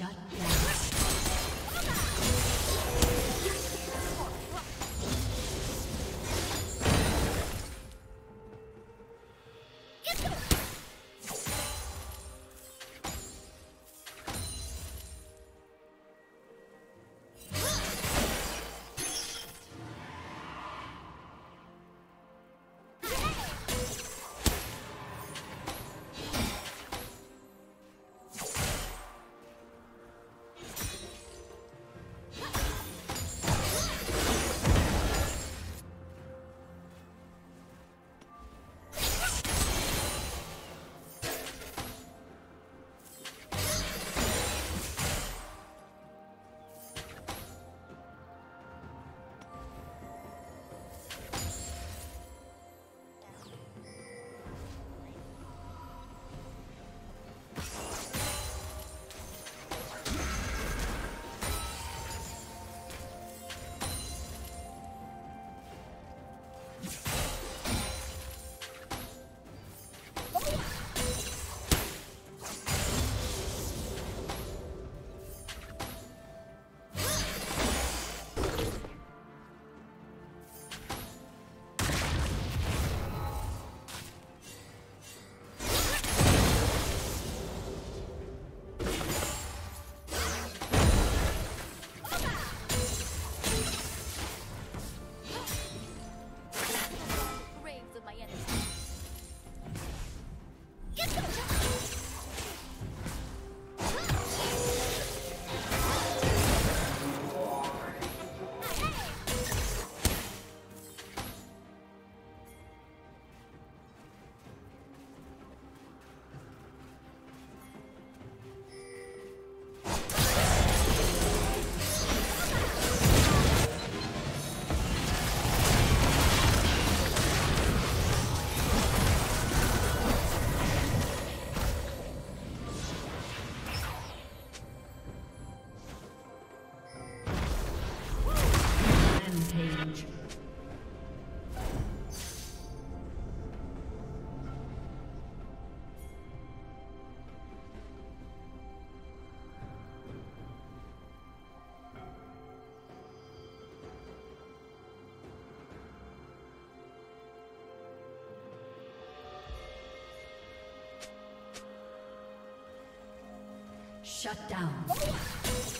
Shut down. Shut down.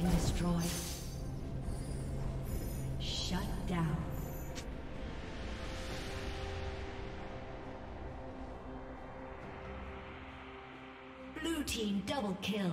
Been destroyed. Shut down. Blue team double kill.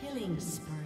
Killing spree.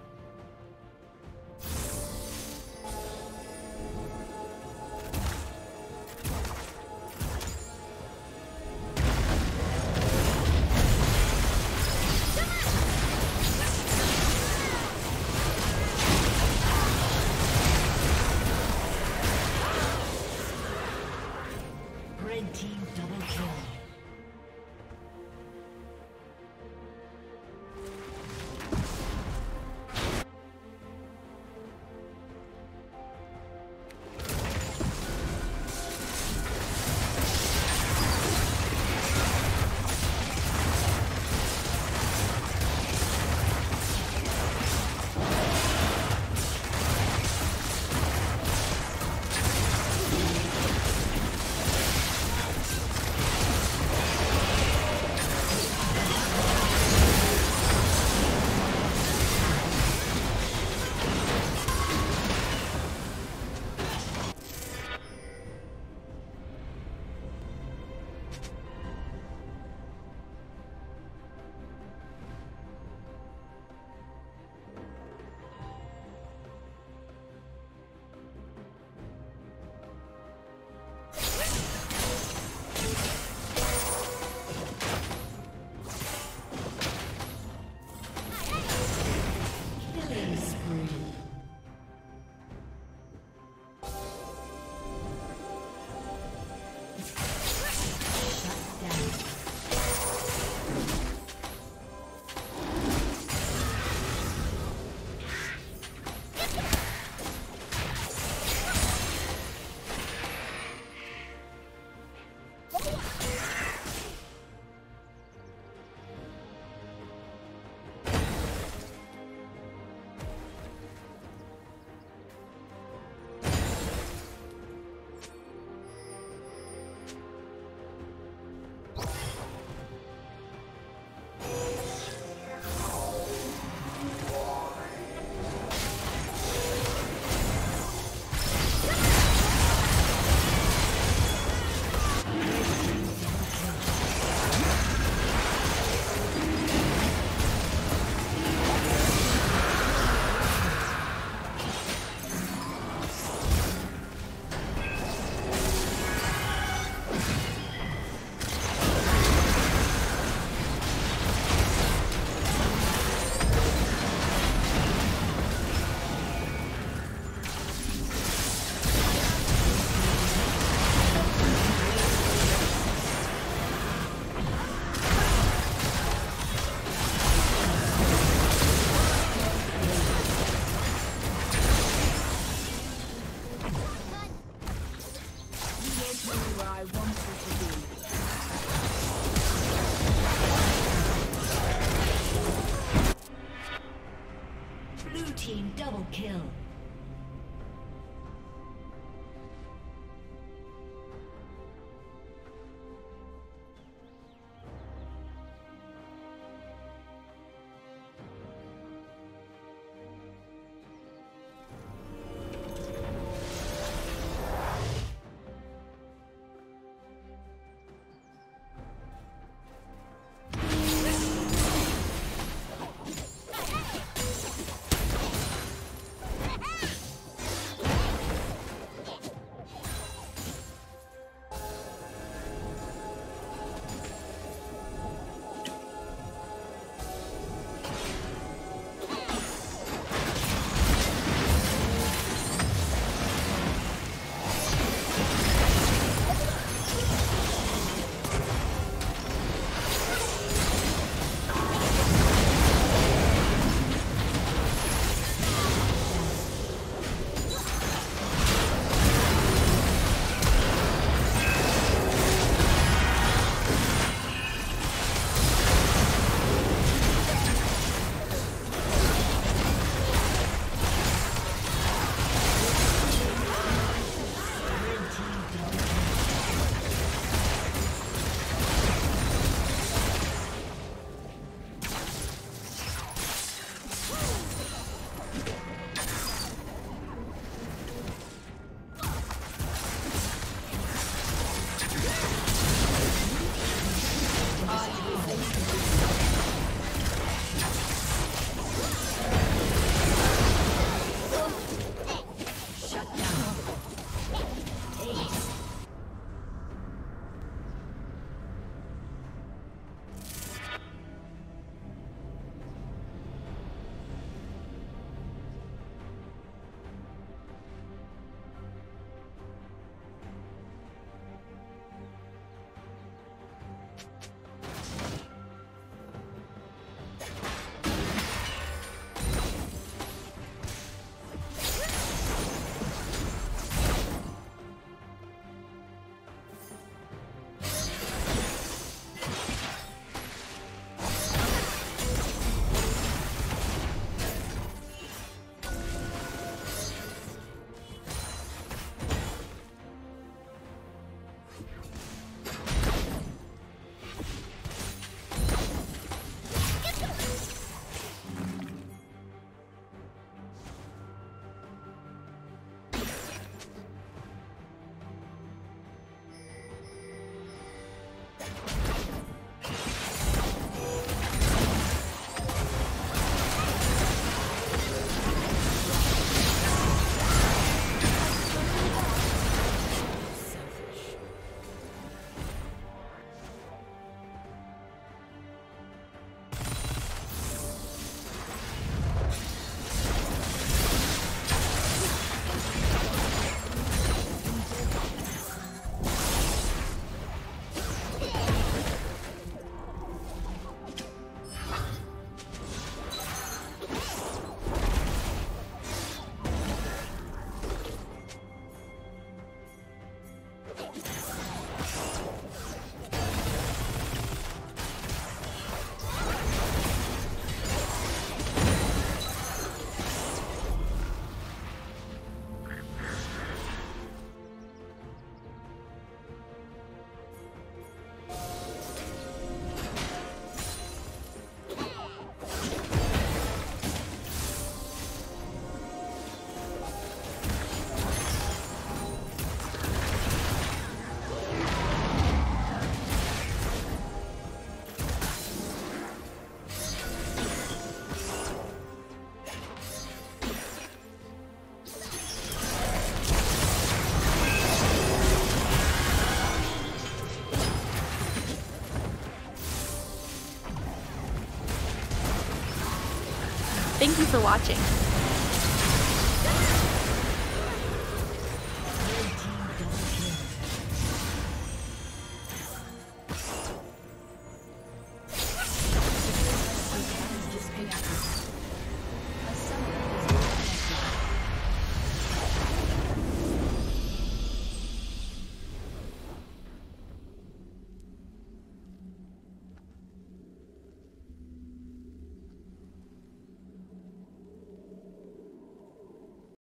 You for watching.